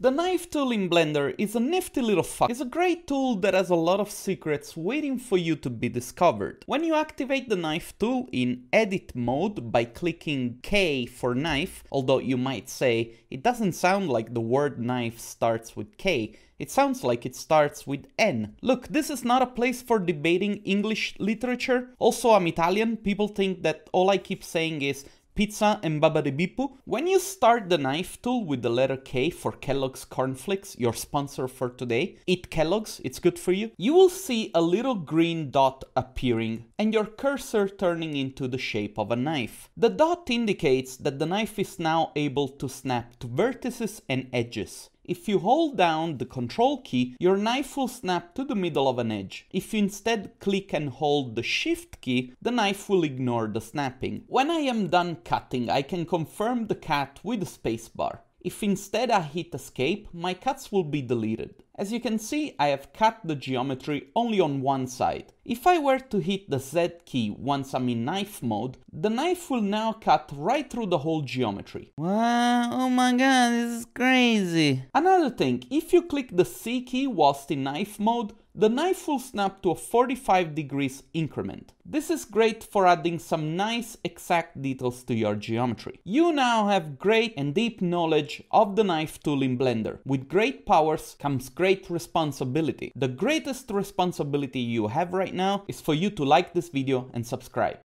The knife tool in Blender is a nifty little fuck. It's a great tool that has a lot of secrets waiting for you to be discovered. When you activate the knife tool in edit mode by clicking K for knife, although you might say it doesn't sound like the word knife starts with K, it sounds like it starts with N. Look, this is not a place for debating English literature. Also, I'm Italian. People think that all I keep saying is pizza and babadibipu. When you start the knife tool with the letter K for Kellogg's Cornflakes, your sponsor for today, eat Kellogg's, it's good for you, you will see a little green dot appearing and your cursor turning into the shape of a knife. The dot indicates that the knife is now able to snap to vertices and edges. If you hold down the control key, your knife will snap to the middle of an edge. If you instead click and hold the shift key, the knife will ignore the snapping. When I am done cutting, I can confirm the cut with the spacebar. If instead I hit escape, my cuts will be deleted. As you can see, I have cut the geometry only on one side. If I were to hit the Z key once I'm in knife mode, the knife will now cut right through the whole geometry. Wow, oh my god, this is crazy. Another thing, if you click the C key whilst in knife mode, the knife will snap to a 45 degrees increment. This is great for adding some nice exact details to your geometry. You now have great and deep knowledge of the knife tool in Blender. With great powers comes great responsibility. The greatest responsibility you have right now is for you to like this video and subscribe.